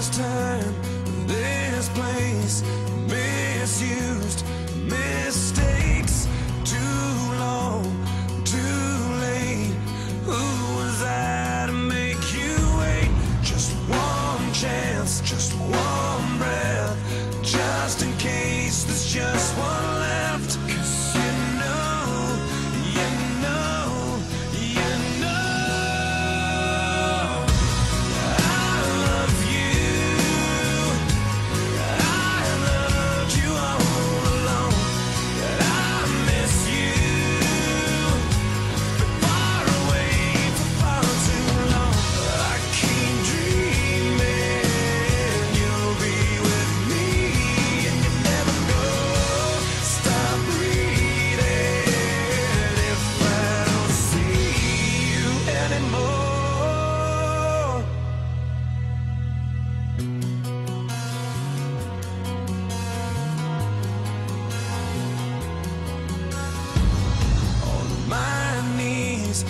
this time, this place, misused mistakes. Too long, too late. Who was I to make you wait? Just one chance, just one breath, just in case this just. On my knees